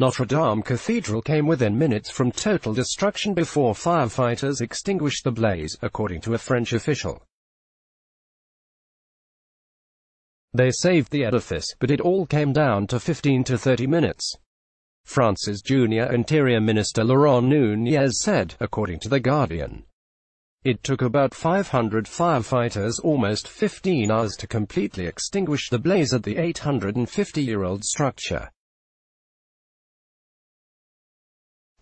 Notre Dame Cathedral came within minutes from total destruction before firefighters extinguished the blaze, according to a French official. They saved the edifice, but it all came down to 15 to 30 minutes. France's junior Interior Minister Laurent Nunez said, according to The Guardian. It took about 500 firefighters almost 15 hours to completely extinguish the blaze at the 850-year-old structure.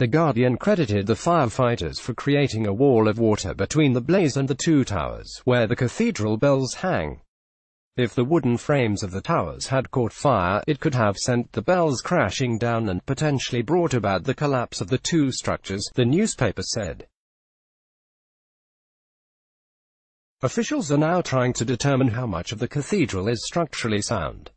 The Guardian credited the firefighters for creating a wall of water between the blaze and the two towers, where the cathedral bells hang. If the wooden frames of the towers had caught fire, it could have sent the bells crashing down and potentially brought about the collapse of the two structures, the newspaper said. Officials are now trying to determine how much of the cathedral is structurally sound.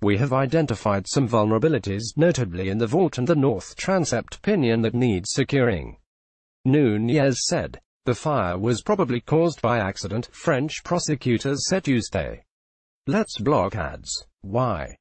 We have identified some vulnerabilities, notably in the vault and the north transept pinion that needs securing. Nunez said. The fire was probably caused by accident, French prosecutors said Tuesday. Let's block ads. Why?